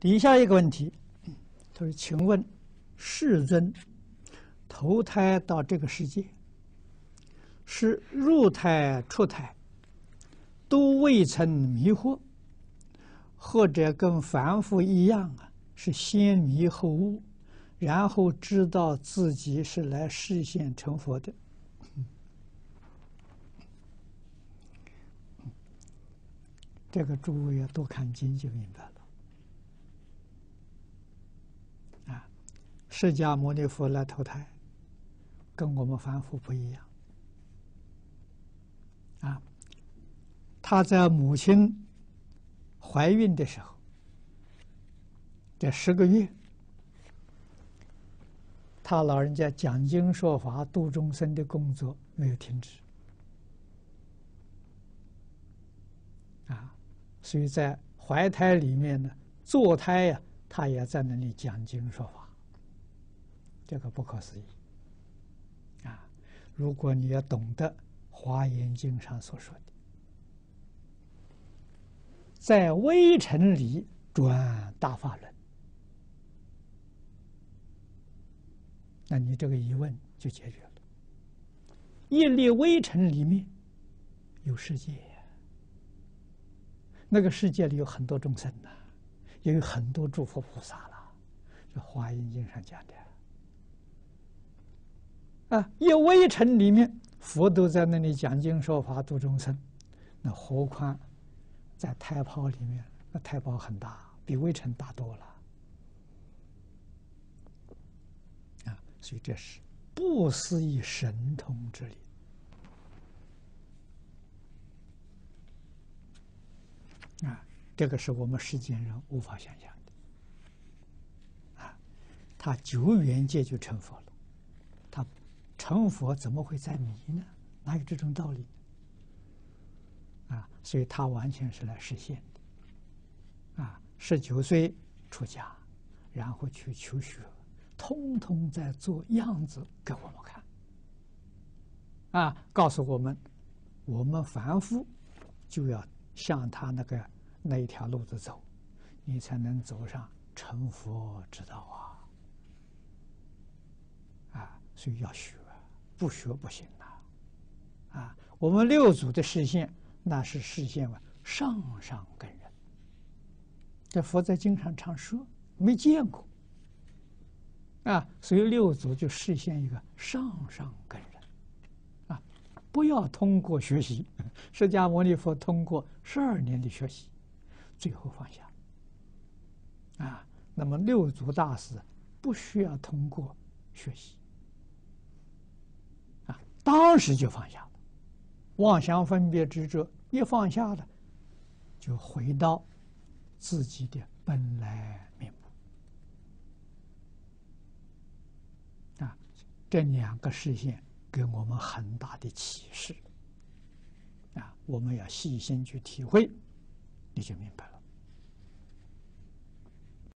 底下一个问题，他说：“请问，世尊投胎到这个世界，是入胎出胎都未曾迷惑，或者跟凡夫一样啊，是先迷后悟，然后知道自己是来实现成佛的？”这个诸位要多看经就明白了。释迦牟尼佛来投胎，跟我们凡夫不一样。啊，他在母亲怀孕的时候，这十个月，他老人家讲经说法、度众生的工作没有停止。啊，所以在怀胎里面呢，坐胎呀，他也在那里讲经说法。这个不可思议啊！如果你要懂得《华严经》上所说的，在微尘里转大法轮，那你这个疑问就解决了。一粒微尘里面有世界，那个世界里有很多众生呐，也有很多诸佛菩萨了。这《华严经》上讲的。啊，一微尘里面，佛都在那里讲经说法度众生，那何况在胎泡里面？那胎泡很大，比微尘大多了。啊，所以这是不思议神通之力。啊，这个是我们世间人无法想象的。啊，他久远界就成佛了。成佛怎么会在迷呢？哪有这种道理？啊，所以他完全是来实现的。啊，十九岁出家，然后去求学，通通在做样子给我们看。啊，告诉我们，我们凡夫就要向他那个那一条路子走，你才能走上成佛之道啊！啊，所以要学。不学不行呐，啊！我们六祖的视线，那是视线为上上根人。这佛在经常常说，没见过，啊！所以六祖就实现一个上上根人，啊！不要通过学习，释迦牟尼佛通过十二年的学习，最后放下，啊！那么六祖大师不需要通过学习。当时就放下了，妄想分别执着一放下了，就回到自己的本来面目。啊，这两个视线给我们很大的启示。啊，我们要细心去体会，你就明白了。